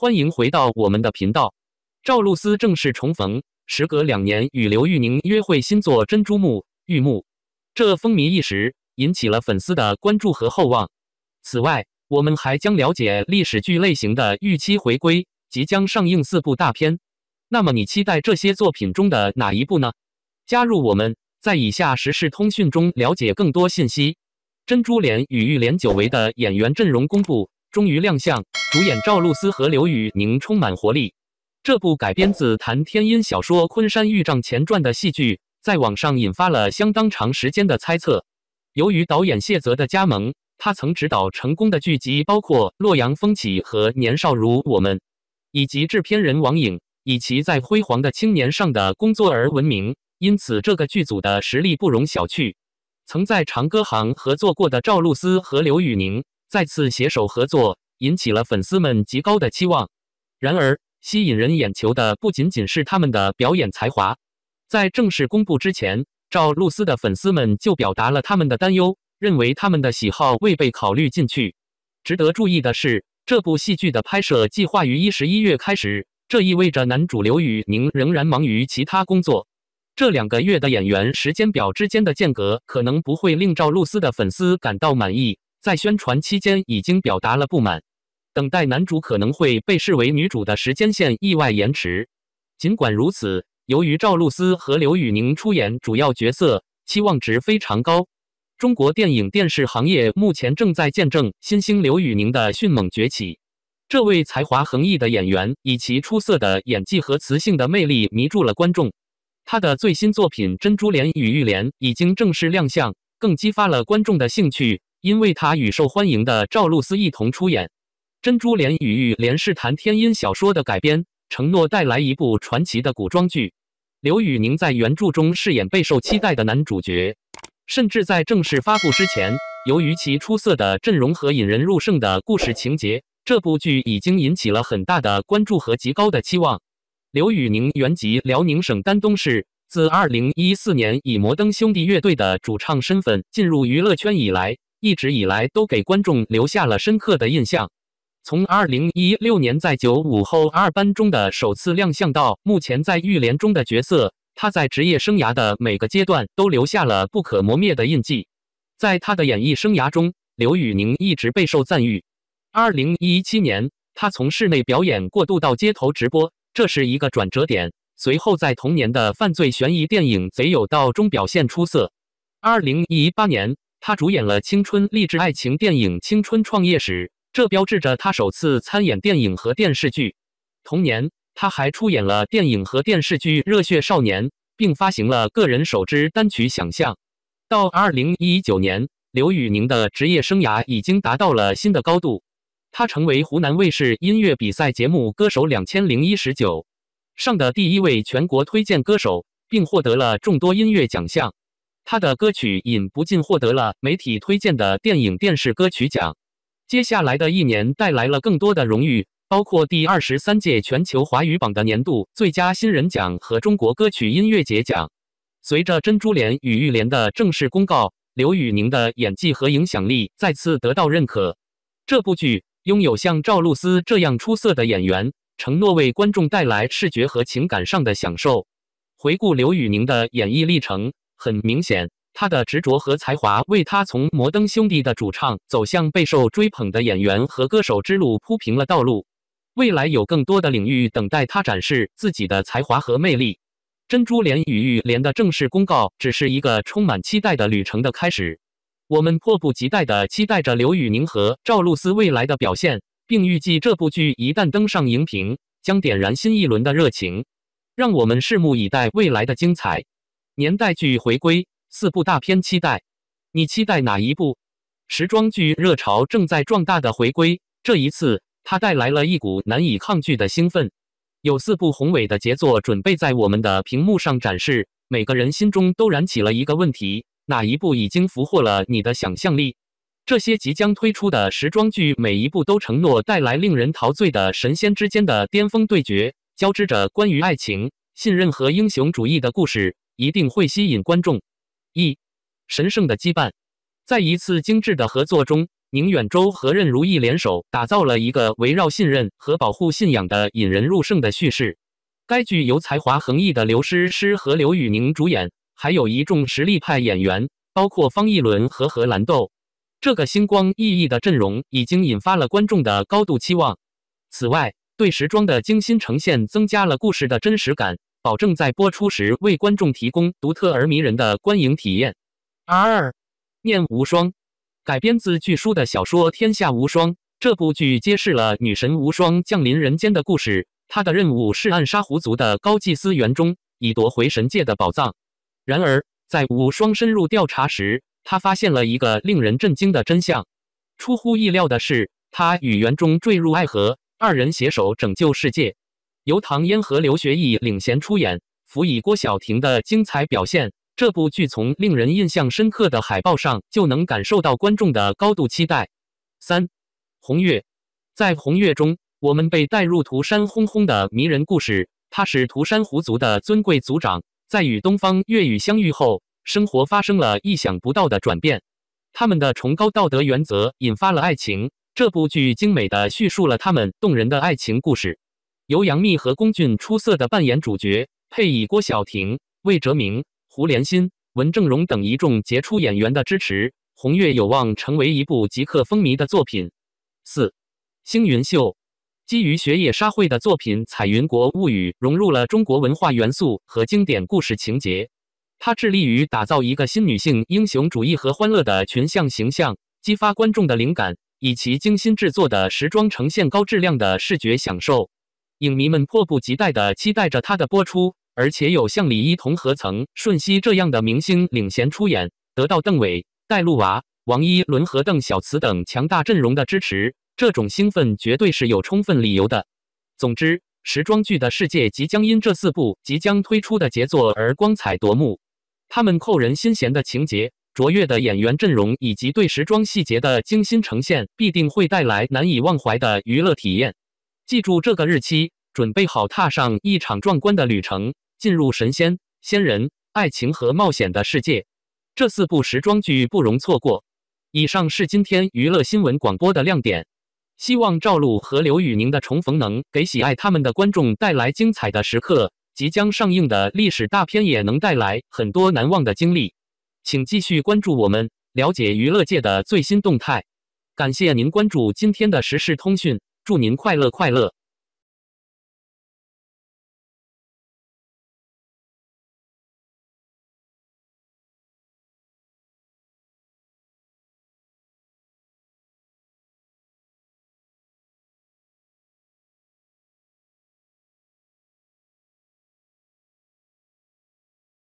欢迎回到我们的频道。赵露思正式重逢，时隔两年与刘玉宁约会新作《珍珠木》玉木，这风靡一时，引起了粉丝的关注和厚望。此外，我们还将了解历史剧类型的预期回归，即将上映四部大片。那么你期待这些作品中的哪一部呢？加入我们，在以下时事通讯中了解更多信息。珍珠莲与玉莲久违的演员阵容公布，终于亮相，主演赵露思和刘宇宁充满活力。这部改编自谭天音小说《昆山玉丈前传》的戏剧，在网上引发了相当长时间的猜测。由于导演谢泽的加盟，他曾执导成功的剧集，包括《洛阳风起》和《年少如我们》，以及制片人王颖以其在辉煌的青年上的工作而闻名。因此，这个剧组的实力不容小觑。曾在长歌行合作过的赵露思和刘宇宁再次携手合作，引起了粉丝们极高的期望。然而，吸引人眼球的不仅仅是他们的表演才华。在正式公布之前，赵露思的粉丝们就表达了他们的担忧，认为他们的喜好未被考虑进去。值得注意的是，这部戏剧的拍摄计划于一十一月开始，这意味着男主刘宇宁仍然忙于其他工作。这两个月的演员时间表之间的间隔，可能不会令赵露思的粉丝感到满意，在宣传期间已经表达了不满。等待男主可能会被视为女主的时间线意外延迟。尽管如此，由于赵露思和刘宇宁出演主要角色，期望值非常高。中国电影电视行业目前正在见证新星刘宇宁的迅猛崛起。这位才华横溢的演员以其出色的演技和磁性的魅力迷住了观众。他的最新作品《珍珠帘与玉帘》已经正式亮相，更激发了观众的兴趣，因为他与受欢迎的赵露思一同出演。《珍珠莲与玉莲》是谭天音小说的改编，承诺带来一部传奇的古装剧。刘宇宁在原著中饰演备受期待的男主角，甚至在正式发布之前，由于其出色的阵容和引人入胜的故事情节，这部剧已经引起了很大的关注和极高的期望。刘宇宁原籍辽宁省丹东市，自2014年以摩登兄弟乐队的主唱身份进入娱乐圈以来，一直以来都给观众留下了深刻的印象。从2016年在九五后二班中的首次亮相到目前在玉莲中的角色，他在职业生涯的每个阶段都留下了不可磨灭的印记。在他的演艺生涯中，刘宇宁一直备受赞誉。2017年，他从室内表演过渡到街头直播，这是一个转折点。随后，在同年的犯罪悬疑电影《贼有道》中表现出色。2018年，他主演了青春励志爱情电影《青春创业史》。这标志着他首次参演电影和电视剧。同年，他还出演了电影和电视剧《热血少年》，并发行了个人首支单曲《想象》。到2019年，刘宇宁的职业生涯已经达到了新的高度。他成为湖南卫视音乐比赛节目《歌手两千零一十九》上的第一位全国推荐歌手，并获得了众多音乐奖项。他的歌曲《饮不尽》获得了媒体推荐的电影电视歌曲奖。接下来的一年带来了更多的荣誉，包括第二十三届全球华语榜的年度最佳新人奖和中国歌曲音乐节奖。随着《珍珠莲与玉莲》的正式公告，刘宇宁的演技和影响力再次得到认可。这部剧拥有像赵露思这样出色的演员，承诺为观众带来视觉和情感上的享受。回顾刘宇宁的演艺历程，很明显。他的执着和才华为他从摩登兄弟的主唱走向备受追捧的演员和歌手之路铺平了道路。未来有更多的领域等待他展示自己的才华和魅力。《珍珠连与玉莲》的正式公告只是一个充满期待的旅程的开始。我们迫不及待地期待着刘宇宁和赵露思未来的表现，并预计这部剧一旦登上荧屏，将点燃新一轮的热情。让我们拭目以待未来的精彩。年代剧回归。四部大片期待，你期待哪一部？时装剧热潮正在壮大的回归，这一次它带来了一股难以抗拒的兴奋。有四部宏伟的杰作准备在我们的屏幕上展示，每个人心中都燃起了一个问题：哪一部已经俘获了你的想象力？这些即将推出的时装剧，每一部都承诺带来令人陶醉的神仙之间的巅峰对决，交织着关于爱情、信任和英雄主义的故事，一定会吸引观众。一神圣的羁绊，在一次精致的合作中，宁远舟和任如意联手打造了一个围绕信任和保护信仰的引人入胜的叙事。该剧由才华横溢的刘诗诗和刘宇宁主演，还有一众实力派演员，包括方逸伦和何兰豆。这个星光熠熠的阵容已经引发了观众的高度期望。此外，对时装的精心呈现增加了故事的真实感，保证在播出时为观众提供独特而迷人的观影体验。二，念无双。改编自巨书的小说《天下无双》，这部剧揭示了女神无双降临人间的故事。她的任务是暗杀狐族的高祭司元中，以夺回神界的宝藏。然而，在无双深入调查时，他发现了一个令人震惊的真相。出乎意料的是，他与元忠坠入爱河，二人携手拯救世界。由唐嫣和刘学义领衔出演，辅以郭晓婷的精彩表现。这部剧从令人印象深刻的海报上就能感受到观众的高度期待。三，红月，在红月中，我们被带入涂山轰轰的迷人故事。他是涂山狐族的尊贵族长，在与东方月雨相遇后，生活发生了意想不到的转变。他们的崇高道德原则引发了爱情。这部剧精美的叙述了他们动人的爱情故事。由杨幂和龚俊出色的扮演主角，配以郭晓婷、魏哲鸣。胡连新、文正荣等一众杰出演员的支持，《红月》有望成为一部即刻风靡的作品。四，星云秀基于雪野沙绘的作品《彩云国物语》融入了中国文化元素和经典故事情节。他致力于打造一个新女性英雄主义和欢乐的群像形象，激发观众的灵感，以其精心制作的时装呈现高质量的视觉享受。影迷们迫不及待地期待着它的播出。而且有像李一桐、何曾、顺熙这样的明星领衔出演，得到邓伟、戴璐娃、王一伦和邓小慈等强大阵容的支持，这种兴奋绝对是有充分理由的。总之，时装剧的世界即将因这四部即将推出的杰作而光彩夺目。他们扣人心弦的情节、卓越的演员阵容以及对时装细节的精心呈现，必定会带来难以忘怀的娱乐体验。记住这个日期，准备好踏上一场壮观的旅程。进入神仙、仙人、爱情和冒险的世界，这四部时装剧不容错过。以上是今天娱乐新闻广播的亮点。希望赵露和刘宇宁的重逢能给喜爱他们的观众带来精彩的时刻，即将上映的历史大片也能带来很多难忘的经历。请继续关注我们，了解娱乐界的最新动态。感谢您关注今天的时事通讯，祝您快乐快乐。